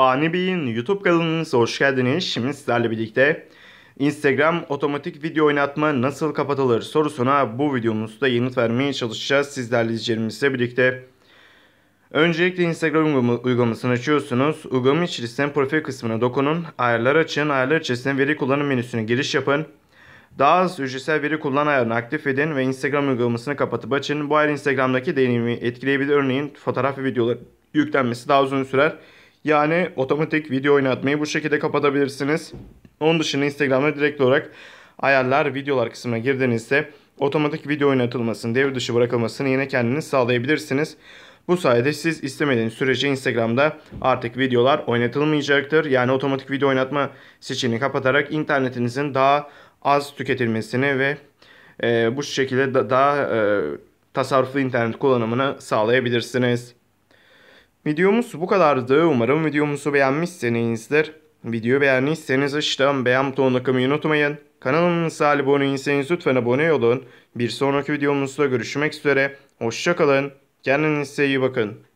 Fani Bey'in YouTube kanalınıza hoş geldiniz. Şimdi sizlerle birlikte Instagram otomatik video oynatma nasıl kapatılır sorusuna bu videomuzda yanıt vermeye çalışacağız sizlerle izleyicilerimizle birlikte. Öncelikle Instagram uygulama- uygulamasını açıyorsunuz. Uygulama içerisinde profil kısmına dokunun. Ayarlar açın. Ayarlar içerisinde veri kullanım menüsüne giriş yapın. Daha az ücretsel veri kullan ayarını aktif edin ve Instagram uygulamasını kapatıp açın. Bu ayar Instagram'daki deneyimi etkileyebilir. Örneğin fotoğraf ve videolar yüklenmesi daha uzun sürer. Yani otomatik video oynatmayı bu şekilde kapatabilirsiniz. Onun dışında Instagram'da direkt olarak ayarlar, videolar kısmına girdiğinizde otomatik video oynatılmasını, devre dışı bırakılmasını yine kendiniz sağlayabilirsiniz. Bu sayede siz istemediğiniz sürece Instagram'da artık videolar oynatılmayacaktır. Yani otomatik video oynatma seçeneğini kapatarak internetinizin daha az tüketilmesini ve e, bu şekilde da- daha e, tasarruflu internet kullanımını sağlayabilirsiniz. Videomuz bu kadardı. Umarım videomuzu beğenmişsinizdir. Videoyu beğendiyseniz aşağıdan beğen butonuna kılmayı unutmayın. Kanalımıza abone değilseniz lütfen abone olun. Bir sonraki videomuzda görüşmek üzere. Hoşçakalın. Kendinize iyi bakın.